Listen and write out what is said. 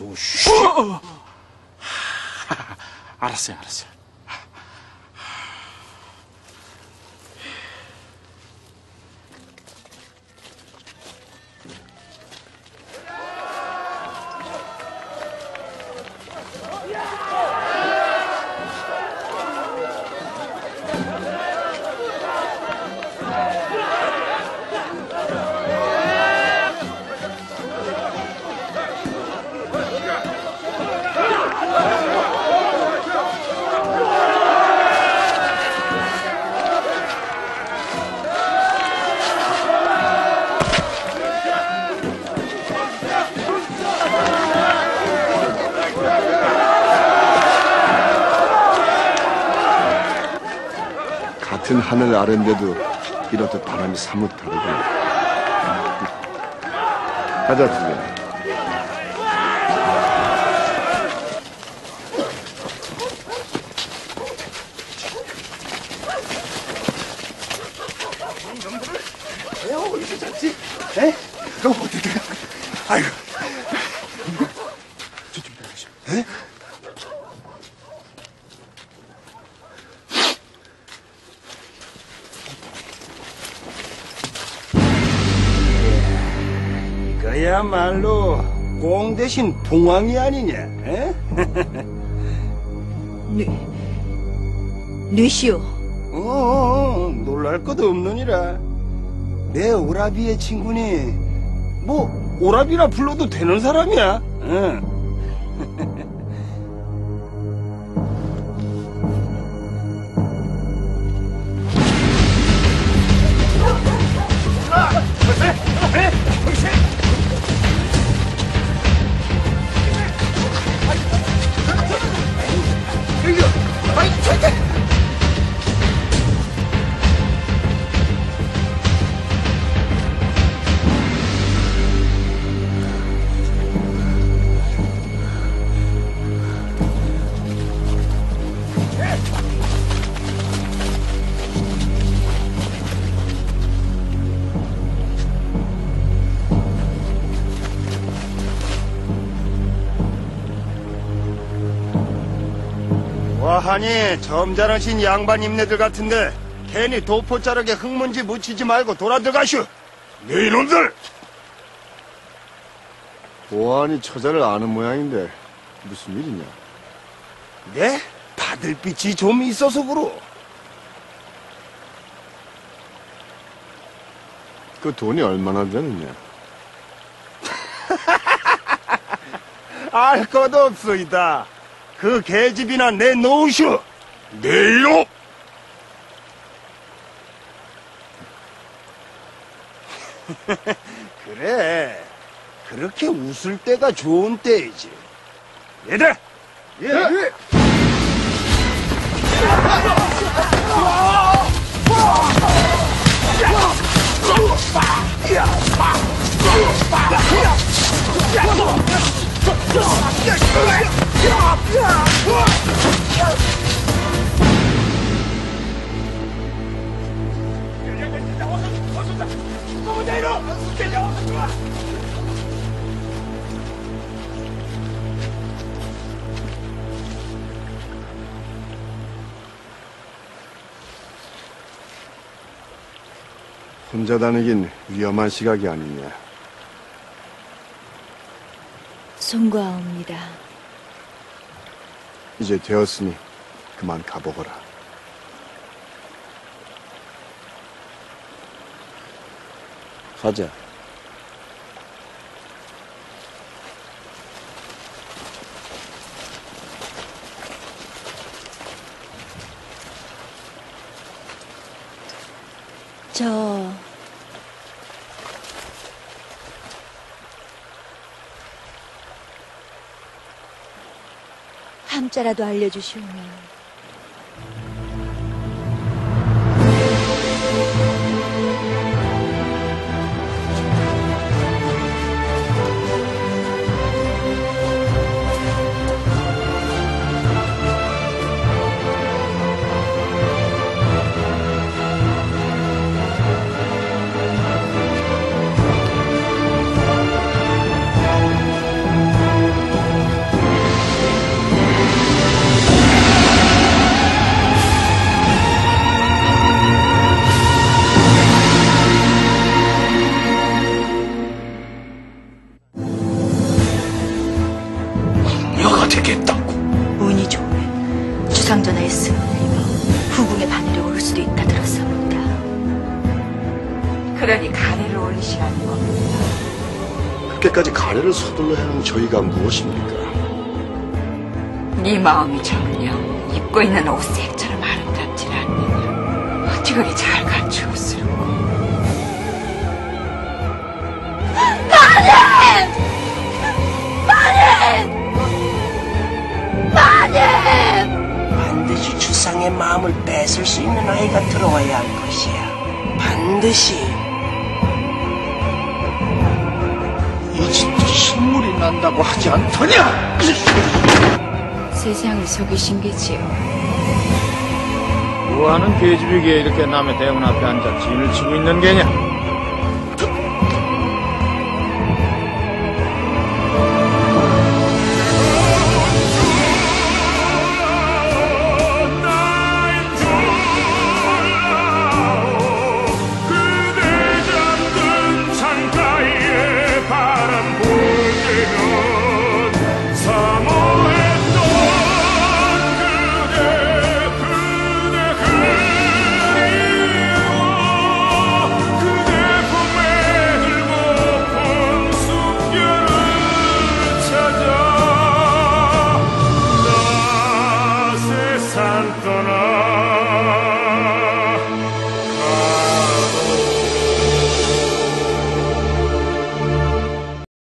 조슈. 알았어요, 알았어요. 같은 하늘 아래인데도 이렇듯 바람이 사뭇 다르구나. 가자, 두배. 에? 그럼 어떻게? 이거야말로 공 대신 봉황이 아니냐? 에? 뉘, 뉘시오. 어, 놀랄 것도 없느니라. 내 오라비의 친구니 뭐 오라비라 불러도 되는 사람이야. 응. 와하니 점잖으신 양반 임내들 같은데 괜히 도포자락에 흙먼지 묻히지 말고 돌아 들어가슈. 네 이놈들! 보안이 처자를 아는 모양인데 무슨 일이냐? 네? 받을 빛이 좀 있어서 그러. 그 돈이 얼마나 되느냐? 알 것 없소이다. 그 계집이나 내 놓으슈. 네 이놈! 그래. 그렇게 웃을 때가 좋은 때이지. 얘들! 예! 혼자 다니긴 위험한 시각이 아니냐? 송구하옵니다. 이제 되었으니 그만 가보거라. 가자. 저 함자라도 알려주시오 되게 했다고. 운이 좋으면 주상전하의 스님이 후궁의 반열에 오를 수도 있다 들었습니다. 그러니 가래를 올리시가 아닌 겁니다. 그렇게까지 가래를 서둘러 하는 저희가 무엇입니까? 네 마음이 전혀 입고 있는 옷색처럼 아름답질 않느냐. 어찌 그리 잘 가. 주상의 마음을 뺏을 수 있는 아이가 들어와야 할 것이야. 반드시. 이 집도 신물이 난다고 하지 않더냐? 세상을 속이신 게지요. 뭐하는 계집이기에 이렇게 남의 대문 앞에 앉아 진을 치고 있는 게냐?